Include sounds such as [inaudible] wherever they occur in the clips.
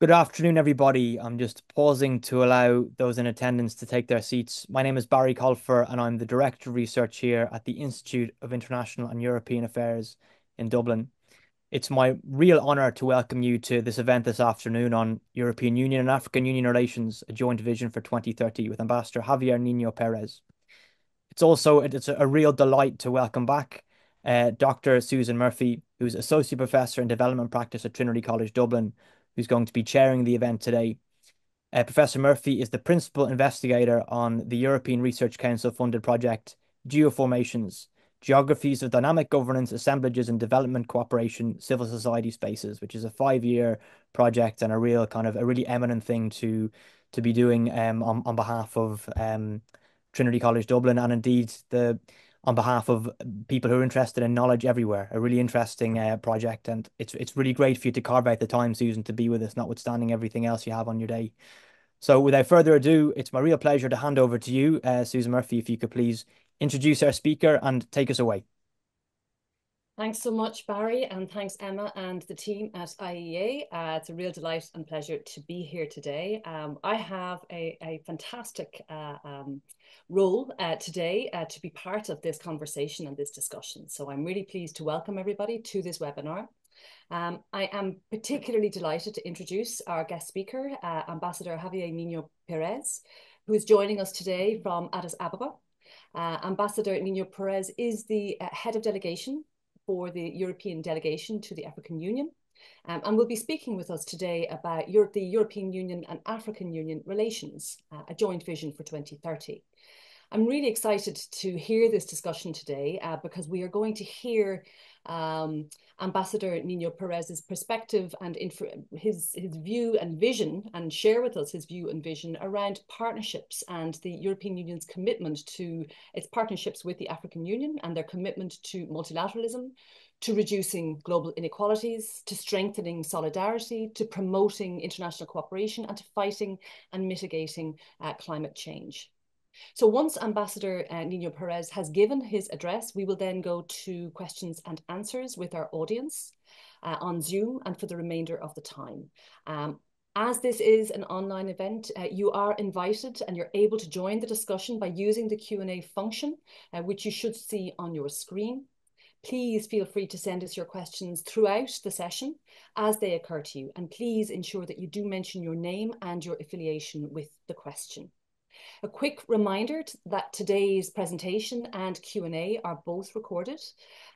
Good afternoon, everybody. I'm just pausing to allow those in attendance to take their seats. My name is Barry Colfer, and I'm the Director of Research here at the Institute of International and European Affairs in Dublin. It's my real honor to welcome you to this event this afternoon on European Union and African Union relations, a joint vision for 2030 with Ambassador Javier Niño Pérez. It's also it's a real delight to welcome back uh, Dr. Susan Murphy, who's Associate Professor in Development Practice at Trinity College Dublin, who's going to be chairing the event today. Uh, Professor Murphy is the principal investigator on the European Research Council funded project Geoformations, Geographies of Dynamic Governance, Assemblages and Development Cooperation, Civil Society Spaces, which is a five-year project and a real kind of a really eminent thing to to be doing um, on, on behalf of um, Trinity College Dublin and indeed the on behalf of people who are interested in knowledge everywhere. A really interesting uh, project, and it's it's really great for you to carve out the time, Susan, to be with us, notwithstanding everything else you have on your day. So, without further ado, it's my real pleasure to hand over to you, uh, Susan Murphy. If you could please introduce our speaker and take us away. Thanks so much, Barry, and thanks, Emma and the team at IEA. Uh, it's a real delight and pleasure to be here today. Um, I have a, a fantastic uh, um, role uh, today uh, to be part of this conversation and this discussion. So I'm really pleased to welcome everybody to this webinar. Um, I am particularly delighted to introduce our guest speaker, uh, Ambassador Javier Niño Pérez, who is joining us today from Addis Ababa. Uh, Ambassador Niño Pérez is the head of delegation for the European delegation to the African Union. Um, and will be speaking with us today about Europe, the European Union and African Union relations, uh, a joint vision for 2030. I'm really excited to hear this discussion today uh, because we are going to hear um, Ambassador Niño Pérez's perspective and his, his view and vision and share with us his view and vision around partnerships and the European Union's commitment to its partnerships with the African Union and their commitment to multilateralism, to reducing global inequalities, to strengthening solidarity, to promoting international cooperation, and to fighting and mitigating uh, climate change. So once Ambassador uh, Niño Pérez has given his address, we will then go to questions and answers with our audience uh, on Zoom and for the remainder of the time. Um, as this is an online event, uh, you are invited and you're able to join the discussion by using the Q&A function, uh, which you should see on your screen. Please feel free to send us your questions throughout the session as they occur to you. And please ensure that you do mention your name and your affiliation with the question. A quick reminder that today's presentation and Q&A are both recorded.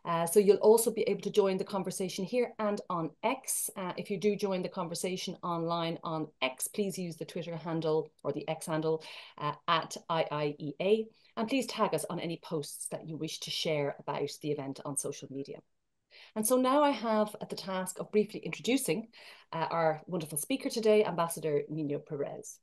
Uh, so you'll also be able to join the conversation here and on X. Uh, if you do join the conversation online on X, please use the Twitter handle or the X handle uh, at IIEA. And please tag us on any posts that you wish to share about the event on social media. And so now I have at the task of briefly introducing uh, our wonderful speaker today, Ambassador Niño Pérez.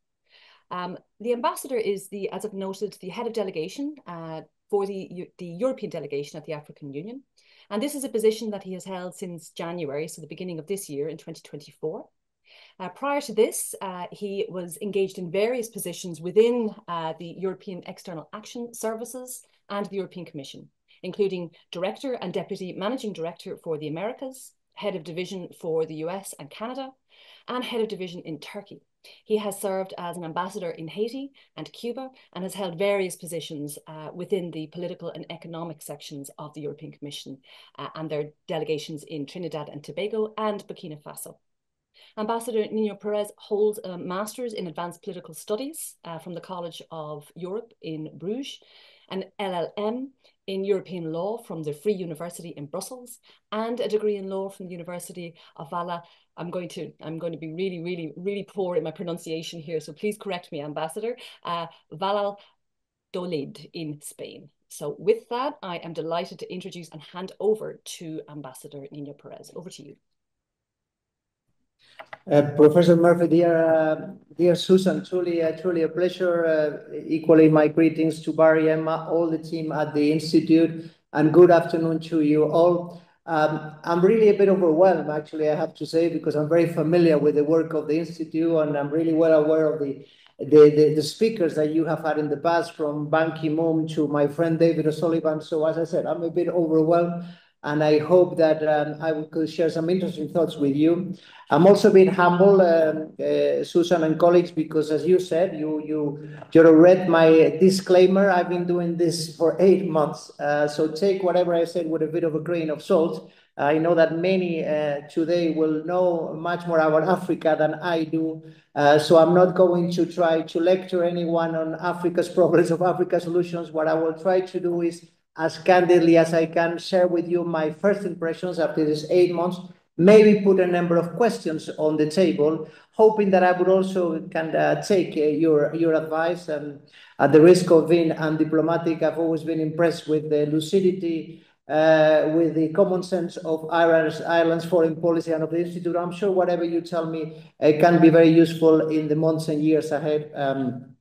Um, the ambassador is the, as I've noted, the head of delegation uh, for the, the European delegation at the African Union. And this is a position that he has held since January, so the beginning of this year in 2024. Uh, prior to this, uh, he was engaged in various positions within uh, the European External Action Services and the European Commission, including Director and Deputy Managing Director for the Americas, Head of Division for the US and Canada, and Head of Division in Turkey. He has served as an ambassador in Haiti and Cuba and has held various positions uh, within the political and economic sections of the European Commission uh, and their delegations in Trinidad and Tobago and Burkina Faso. Ambassador Niño Pérez holds a master's in advanced political studies uh, from the College of Europe in Bruges, an LLM in European law from the Free University in Brussels, and a degree in law from the University of Vala I'm going to I'm going to be really, really, really poor in my pronunciation here. So please correct me, Ambassador. Uh, Valladolid in Spain. So with that, I am delighted to introduce and hand over to Ambassador Niño Pérez. Over to you. Uh, Professor Murphy, dear, uh, dear Susan, truly, uh, truly a pleasure. Uh, equally, my greetings to Barry, Emma, all the team at the Institute, and good afternoon to you all. Um, I'm really a bit overwhelmed, actually, I have to say, because I'm very familiar with the work of the Institute and I'm really well aware of the, the, the, the speakers that you have had in the past, from Ban Ki-moon to my friend David O'Sullivan. So as I said, I'm a bit overwhelmed. And I hope that um, I could share some interesting thoughts with you. I'm also being humble, um, uh, Susan and colleagues, because as you said, you you you read my disclaimer. I've been doing this for eight months, uh, so take whatever I said with a bit of a grain of salt. I know that many uh, today will know much more about Africa than I do. So I'm not going to try to lecture anyone on Africa's [laughs] problems of Africa solutions. What I will try to do is, as candidly as I can, share with you my first impressions after these eight months, maybe put a number of questions on the table, hoping that I would also can uh, take uh, your, your advice. And at the risk of being undiplomatic, I've always been impressed with the lucidity uh, with the common sense of Ireland's, Ireland's, foreign policy and of the Institute. I'm sure whatever you tell me uh, can be very useful in the months and years ahead. Um,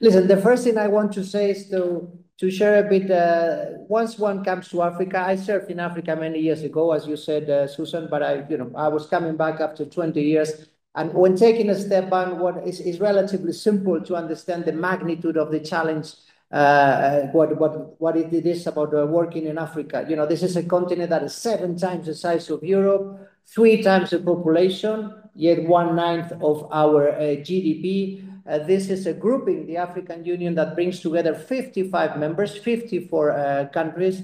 listen, the first thing I want to say is to, to share a bit, uh, once one comes to Africa, I served in Africa many years ago, as you said, uh, Susan, but I, you know, I was coming back after 20 years. And when taking a step back, what is, is relatively simple to understand the magnitude of the challenge uh, what what what it is about uh, working in Africa. You know, this is a continent that is seven times the size of Europe, three times the population, yet one ninth of our uh, GDP. Uh, this is a grouping, the African Union, that brings together 55 members, 54 uh, countries.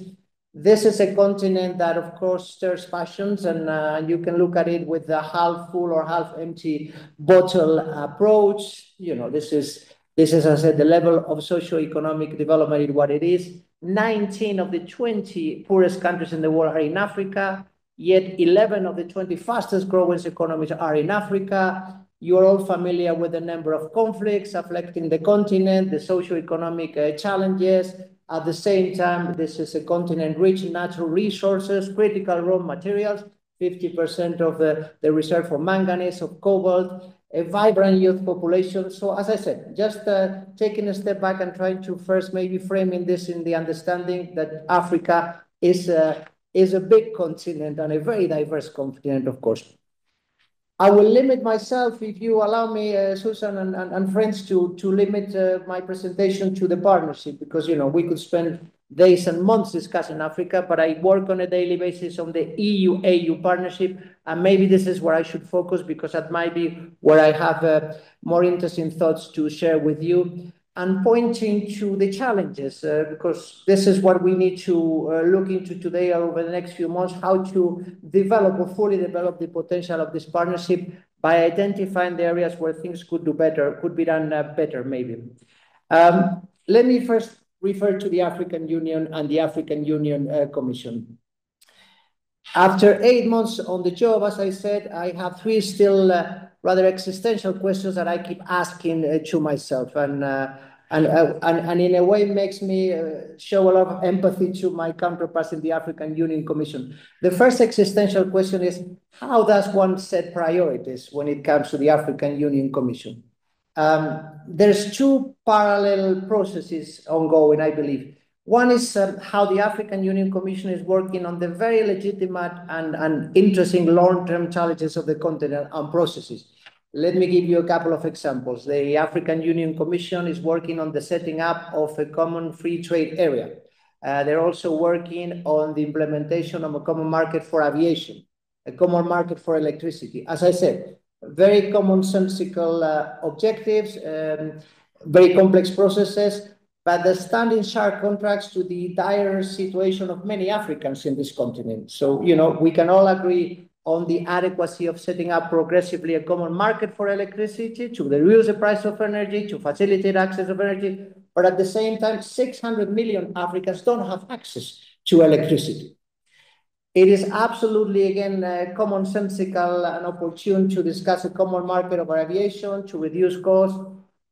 This is a continent that, of course, stirs passions, and uh, you can look at it with the half full or half empty bottle approach. You know, this is this is, as I said, the level of socio-economic development is what it is. 19 of the 20 poorest countries in the world are in Africa, yet 11 of the 20 fastest growing economies are in Africa. You're all familiar with the number of conflicts affecting the continent, the socio-economic uh, challenges. At the same time, this is a continent rich in natural resources, critical raw materials, 50% of the, the reserve for manganese, of cobalt, a vibrant youth population. So as I said, just uh, taking a step back and trying to first maybe framing this in the understanding that Africa is a, is a big continent and a very diverse continent, of course. I will limit myself, if you allow me, uh, Susan and, and, and, friends, to, to limit uh, my presentation to the partnership, because, you know, we could spend days and months discussing Africa, but I work on a daily basis on the EU-AU partnership, and maybe this is where I should focus because that might be where I have uh, more interesting thoughts to share with you and pointing to the challenges, uh, because this is what we need to uh, look into today over the next few months, how to develop or fully develop the potential of this partnership by identifying the areas where things could do better, could be done uh, better maybe. Um, let me first refer to the African Union and the African Union Commission. After eight months on the job, as I said, I have three still uh, rather existential questions that I keep asking uh, to myself. And, uh, and, uh, and, and in a way makes me uh, show a lot of empathy to my counterparts in the African Union Commission. The first existential question is, how does one set priorities when it comes to the African Union Commission? Um, there's two parallel processes ongoing, I believe. One is um, how the African Union Commission is working on the very legitimate and, and interesting long-term challenges of the continent and processes. Let me give you a couple of examples. The African Union Commission is working on the setting up of a common free trade area. Uh, they're also working on the implementation of a common market for aviation, a common market for electricity. As I said, very commonsensical uh, objectives, um, very complex processes, but they stand in sharp contrast to the dire situation of many Africans in this continent. So, you know, we can all agree on the adequacy of setting up progressively a common market for electricity to reduce the price of energy, to facilitate access of energy, but at the same time, 600 million Africans don't have access to electricity. It is absolutely, again, uh, commonsensical and opportune to discuss a common market of aviation to reduce costs.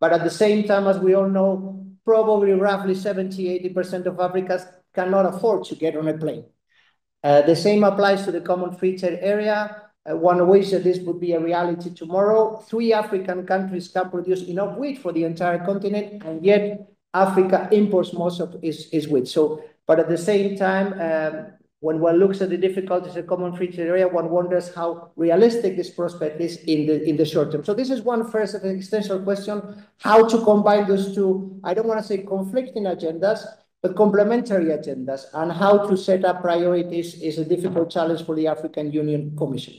But at the same time, as we all know, probably roughly 70, 80% of Africans cannot afford to get on a plane. Uh, the same applies to the common free trade area. Uh, one wish that this would be a reality tomorrow. Three African countries can produce enough wheat for the entire continent, and yet Africa imports most of its, its wheat. So, but at the same time, um, when one looks at the difficulties of common free trade area, one wonders how realistic this prospect is in the in the short term. So this is one first existential question: how to combine those two. I don't want to say conflicting agendas, but complementary agendas and how to set up priorities is a difficult challenge for the African Union Commission.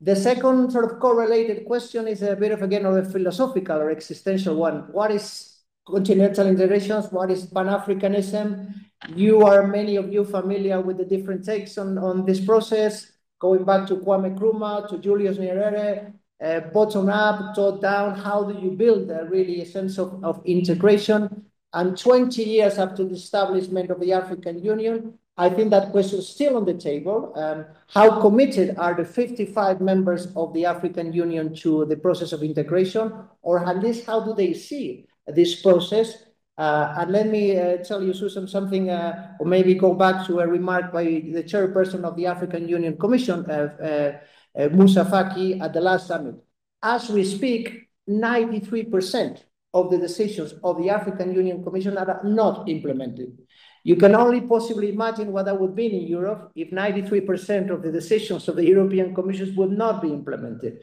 The second sort of correlated question is a bit of, again, of a philosophical or existential one. What is continental integrations? What is Pan-Africanism? You are, many of you, familiar with the different takes on, on this process, going back to Kwame Nkrumah, to Julius Nyerere, uh, bottom up, top down, how do you build a really a sense of, of integration? And 20 years after the establishment of the African Union, I think that question is still on the table. Um, how committed are the 55 members of the African Union to the process of integration? Or at least how do they see this process? Uh, and let me uh, tell you, Susan, something, uh, or maybe go back to a remark by the chairperson of the African Union Commission, uh, uh, Moussa Faki, at the last summit. As we speak, 93% of the decisions of the African Union Commission are not implemented. You can only possibly imagine what that would be in Europe if 93% of the decisions of the European Commission would not be implemented.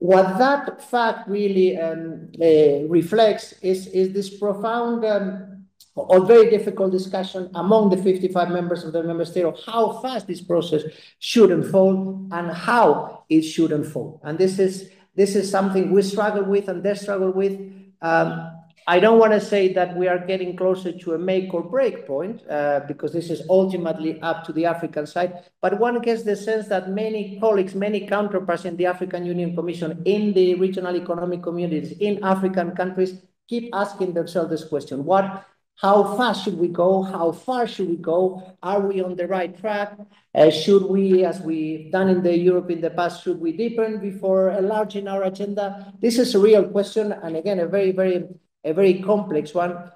What that fact really um, uh, reflects is, is this profound um, or very difficult discussion among the 55 members of the member state of how fast this process should unfold and how it should unfold. And this is this is something we struggle with and they struggle with. Um, I don't want to say that we are getting closer to a make or break point, uh, because this is ultimately up to the African side. But one gets the sense that many colleagues, many counterparts in the African Union Commission, in the regional economic communities, in African countries, keep asking themselves this question. What how fast should we go? How far should we go? Are we on the right track? Uh, should we, as we've done in the Europe in the past, should we deepen before enlarging our agenda? This is a real question, and again, a very, very a very complex one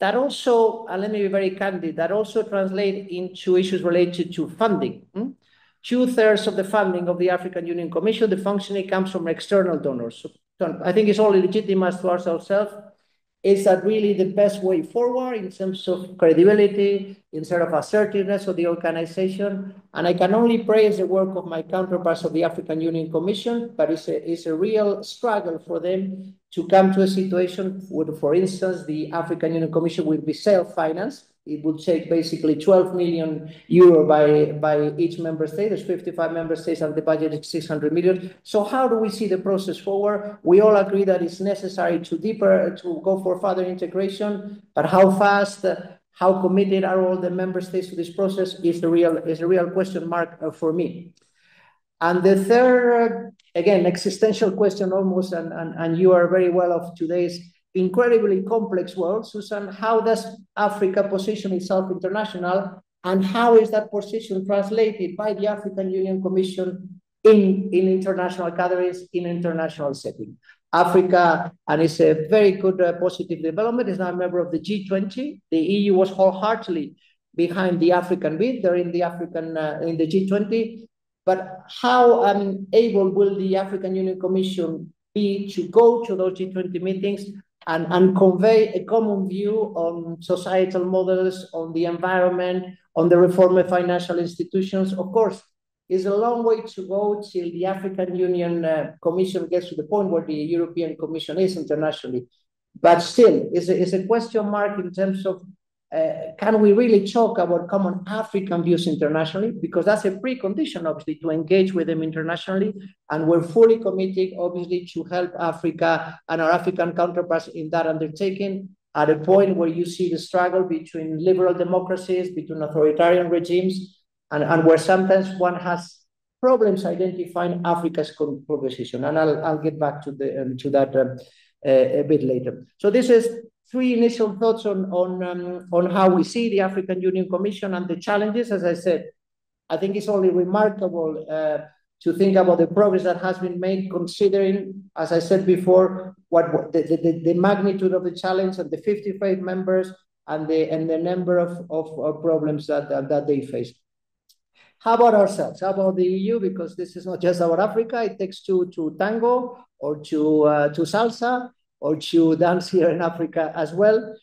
that also, and let me be very candid, that also translate into issues related to funding. Hmm? Two-thirds of the funding of the African Union Commission, the functioning comes from external donors. So I think it's only legitimate to ask ourselves, is that really the best way forward in terms of credibility, in sort of assertiveness of the organization? And I can only praise the work of my counterparts of the African Union Commission, but it's a, it's a real struggle for them to come to a situation where, for instance, the African Union Commission will be self-financed. It would take basically 12 million euro by, by each member state. There's 55 member states and the budget is 600 million. So how do we see the process forward? We all agree that it's necessary to deeper, to go for further integration, but how fast, how committed are all the member states to this process is a real, is a real question mark uh, for me. And the third, again, existential question almost, and, and, and you are very well of today's incredibly complex world, Susan, how does Africa position itself international and how is that position translated by the African Union Commission in, in international gatherings, in international setting? Africa, and it's a very good uh, positive development, is now a member of the G20. The EU was wholeheartedly behind the African bid. They're in the African uh, in the G20. But how um, able will the African Union Commission be to go to those G20 meetings and, and convey a common view on societal models, on the environment, on the reform of financial institutions? Of course, it's a long way to go till the African Union uh, Commission gets to the point where the European Commission is internationally. But still, it's a, it's a question mark in terms of uh, can we really talk about common African views internationally? Because that's a precondition, obviously, to engage with them internationally. And we're fully committed, obviously, to help Africa and our African counterparts in that undertaking at a point where you see the struggle between liberal democracies, between authoritarian regimes, and, and where sometimes one has problems identifying Africa's proposition. And I'll, I'll get back to, the, um, to that um, uh, a bit later. So this is three initial thoughts on, on, um, on how we see the African Union Commission and the challenges. As I said, I think it's only remarkable uh, to think about the progress that has been made, considering, as I said before, what, what the, the, the magnitude of the challenge and the 55 members and the, and the number of, of, of problems that, that, that they face. How about ourselves? How about the EU? Because this is not just about Africa. It takes two to tango or to, uh, to salsa or to dance here in Africa as well.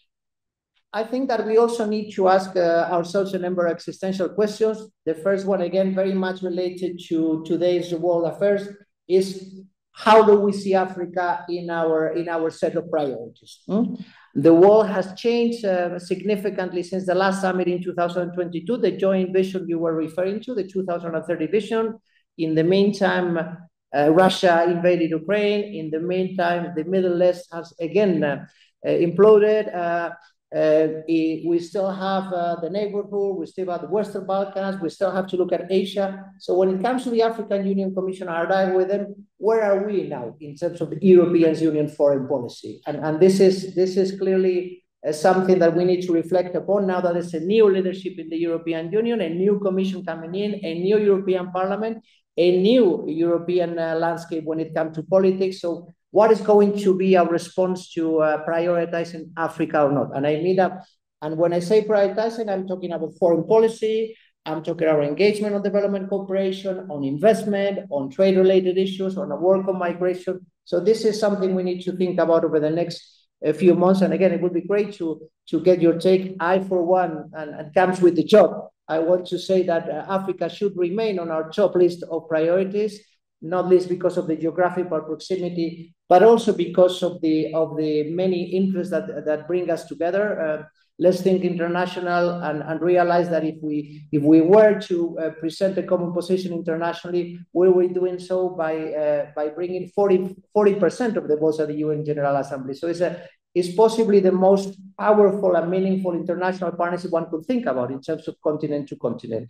I think that we also need to ask uh, ourselves a number of existential questions. The first one, again, very much related to today's world affairs, is how do we see Africa in our in our set of priorities? Hmm? The world has changed uh, significantly since the last summit in 2022, the joint vision you were referring to, the 2030 vision. In the meantime, uh, Russia invaded Ukraine. In the meantime, the Middle East has again uh, imploded. Uh, uh, we still have uh, the neighborhood, we still have the Western Balkans, we still have to look at Asia. So when it comes to the African Union Commission, our dialogue with them, where are we now in terms of the European Union foreign policy? And, and this is this is clearly uh, something that we need to reflect upon now that there's a new leadership in the European Union, a new commission coming in, a new European Parliament, a new European uh, landscape when it comes to politics. So what is going to be our response to uh, prioritizing Africa or not? And I mean that, and when I say prioritizing, I'm talking about foreign policy, I'm talking about engagement on development cooperation, on investment, on trade-related issues, on a work on migration. So this is something we need to think about over the next uh, few months. And again, it would be great to, to get your take. I, for one, and, and comes with the job, I want to say that uh, Africa should remain on our top list of priorities not least because of the geographical proximity, but also because of the of the many interests that that bring us together. Uh, let's think international and, and realize that if we if we were to uh, present a common position internationally, we be doing so by uh, by bringing 40 percent of the votes at the UN General Assembly. So it's a is possibly the most powerful and meaningful international partnership one could think about in terms of continent to continent.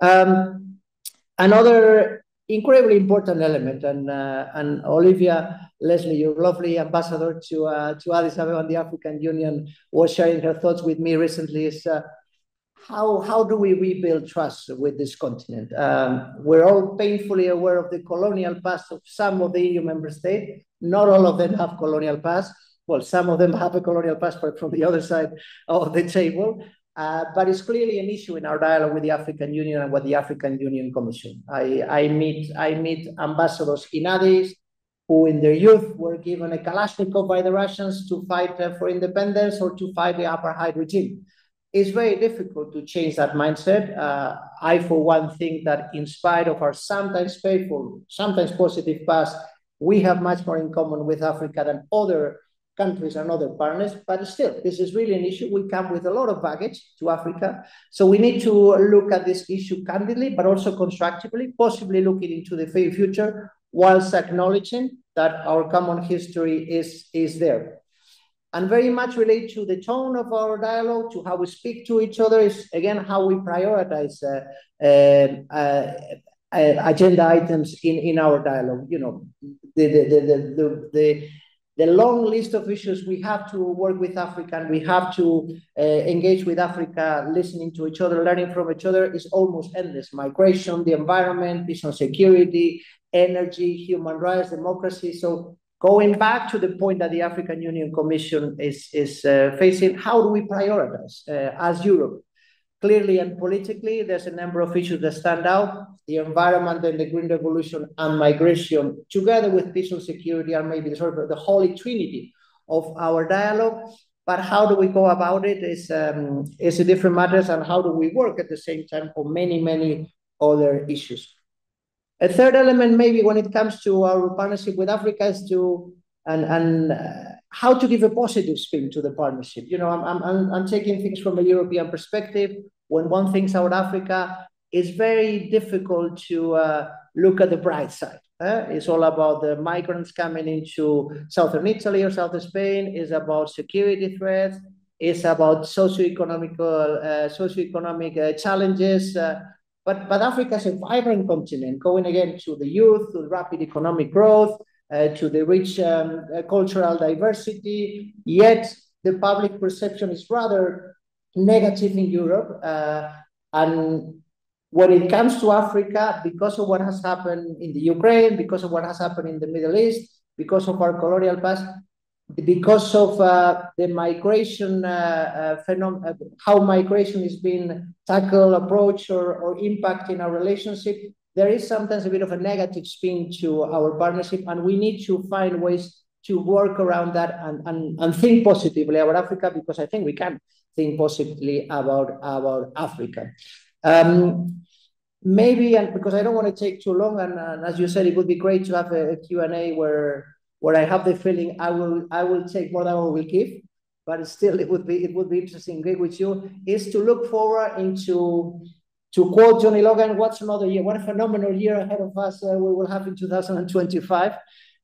Um, another incredibly important element. And uh, and Olivia Leslie, your lovely ambassador to uh, to Addis Ababa and the African Union, was sharing her thoughts with me recently. Is uh, how how do we rebuild trust with this continent? Um, we're all painfully aware of the colonial past of some of the EU member states. Not all of them have colonial past. Well, some of them have a colonial passport from the other side of the table. Uh, but it's clearly an issue in our dialogue with the African Union and with the African Union Commission. I, I meet I meet ambassadors in Addis who in their youth were given a Kalashnikov by the Russians to fight uh, for independence or to fight the apartheid regime. It's very difficult to change that mindset. Uh, I, for one, think that in spite of our sometimes painful, sometimes positive past, we have much more in common with Africa than other countries and other partners, but still, this is really an issue. We come with a lot of baggage to Africa. So we need to look at this issue candidly, but also constructively, possibly looking into the future, whilst acknowledging that our common history is, is there. And very much relate to the tone of our dialogue, to how we speak to each other, is again how we prioritize uh, uh, uh agenda items in, in our dialogue. You know, the, the, the, the, the the long list of issues we have to work with Africa and we have to uh, engage with Africa, listening to each other, learning from each other is almost endless. Migration, the environment, peace and security, energy, human rights, democracy. So going back to the point that the African Union Commission is, is uh, facing, how do we prioritize uh, as Europe? Clearly and politically, there's a number of issues that stand out. The environment and the green revolution and migration, together with peace and security, are maybe the sort of the holy trinity of our dialogue. But how do we go about it is, um, is a different matters, and how do we work at the same time for many, many other issues. A third element, maybe when it comes to our partnership with Africa, is to and and uh, how to give a positive spin to the partnership. You know, I'm I'm I'm taking things from a European perspective. When one thinks South Africa, it's very difficult to uh, look at the bright side. Uh, it's all about the migrants coming into southern Italy or southern Spain. It's about security threats. It's about socio-economical, uh, socio-economic uh, challenges. Uh, but but Africa is a vibrant continent, going again to the youth, to the rapid economic growth, to the rich um, uh, cultural diversity. Yet the public perception is rather negative in Europe. Uh, and when it comes to Africa, because of what has happened in the Ukraine, because of what has happened in the Middle East, because of our colonial past, because of uh, the migration uh, uh, phenomenon, how migration is being tackled, approached, or, or impacting our relationship, there is sometimes a bit of a negative spin to our partnership, and we need to find ways to work around that and, and, and think positively about Africa because I think we can think positively about, about Africa. Um, maybe, and because I don't want to take too long, and, and as you said, it would be great to have a, a Q&A where, where I have the feeling I will, I will take more than I will give. but still it would be it would be interesting with you is to look forward into to quote Johnny Logan, what's another year? What a phenomenal year ahead of us uh, we will have in 2025.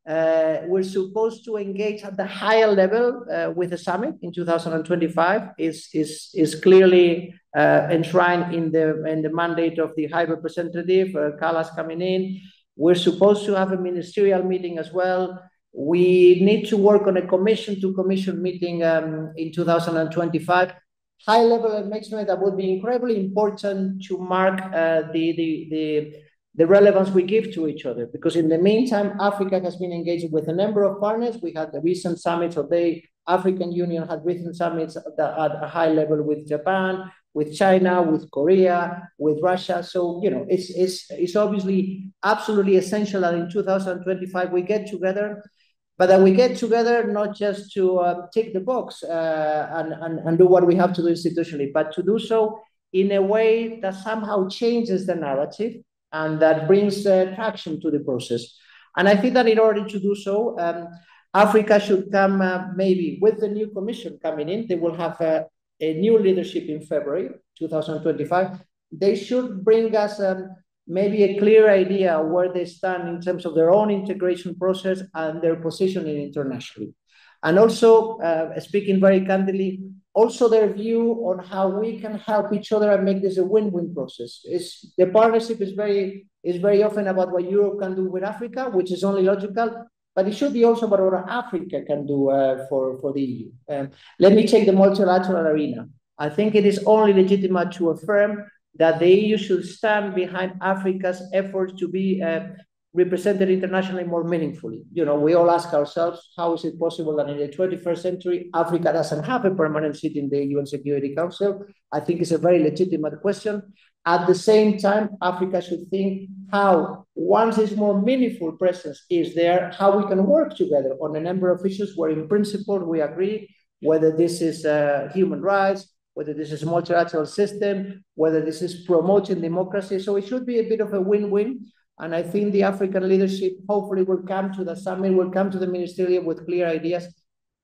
Uh, we're supposed to engage at the higher level uh, with the summit in 2025. is is is clearly uh, enshrined in the in the mandate of the High Representative. Uh, coming in. We're supposed to have a ministerial meeting as well. We need to work on a commission to commission meeting um, in 2025 high level engagement that would be incredibly important to mark uh, the, the, the, the relevance we give to each other. Because in the meantime, Africa has been engaging with a number of partners. We had the recent summit of the African Union had recent summits at, at a high level with Japan, with China, with Korea, with Russia. So, you know, it's, it's, it's obviously absolutely essential that in 2025 we get together but that we get together not just to uh, tick the box uh, and, and, and do what we have to do institutionally, but to do so in a way that somehow changes the narrative and that brings uh, traction to the process. And I think that in order to do so, um, Africa should come uh, maybe with the new commission coming in. They will have a, a new leadership in February 2025. They should bring us um, maybe a clear idea where they stand in terms of their own integration process and their positioning internationally. And also, uh, speaking very candidly, also their view on how we can help each other and make this a win-win process. It's, the partnership is very, is very often about what Europe can do with Africa, which is only logical, but it should be also about what Africa can do uh, for, for the EU. Um, let me take the multilateral arena. I think it is only legitimate to affirm that the EU should stand behind Africa's efforts to be uh, represented internationally more meaningfully. You know, we all ask ourselves, how is it possible that in the 21st century, Africa doesn't have a permanent seat in the UN Security Council? I think it's a very legitimate question. At the same time, Africa should think how, once its more meaningful presence is there, how we can work together on a number of issues where in principle we agree, whether this is uh, human rights, whether this is a multilateral system, whether this is promoting democracy. So it should be a bit of a win-win. And I think the African leadership hopefully will come to the summit, will come to the ministerial with clear ideas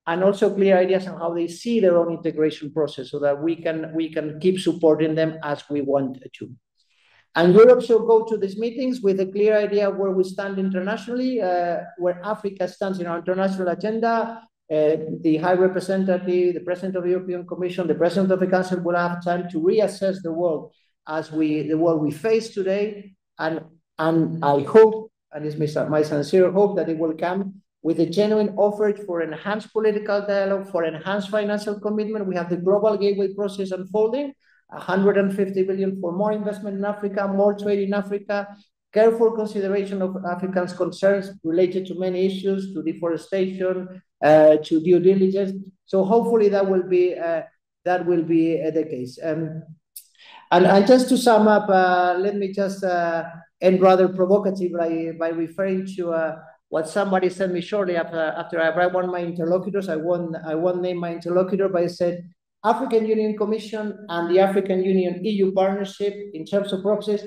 and also clear ideas on how they see their own integration process so that we can, we can keep supporting them as we want to. And Europe should go to these meetings with a clear idea where we stand internationally, uh, where Africa stands in our international agenda, uh, the High Representative, the President of the European Commission, the President of the Council will have time to reassess the world as we the world we face today, and and I hope, and it's my sincere hope that it will come with a genuine offer for enhanced political dialogue, for enhanced financial commitment. We have the global gateway process unfolding, 150 billion for more investment in Africa, more trade in Africa, careful consideration of Africans' concerns related to many issues, to deforestation, to due diligence. So hopefully that will be uh, that will be uh, the case. Um, and, and just to sum up, uh, let me just uh, end rather provocative by, by referring to uh, what somebody sent me shortly after after I of my interlocutors. I won't I won't name my interlocutor, but I said African Union Commission and the African Union EU partnership in terms of process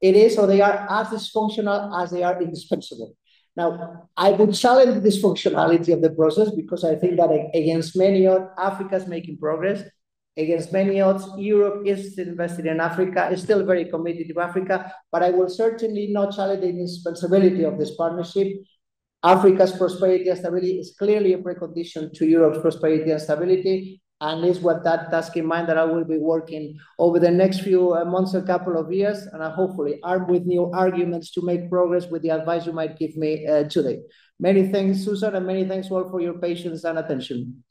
it is or they are as dysfunctional as they are indispensable. Now, I would challenge this functionality of the process because I think that against many odds, Africa is making progress. Against many odds, Europe is invested in Africa, is still very committed to Africa, but I will certainly not challenge the indispensability of this partnership. Africa's prosperity and stability is clearly a precondition to Europe's prosperity and stability and is what that task in mind that I will be working over the next few uh, months, a couple of years, and I hopefully armed with new arguments to make progress with the advice you might give me uh, today. Many thanks, Susan, and many thanks all for your patience and attention.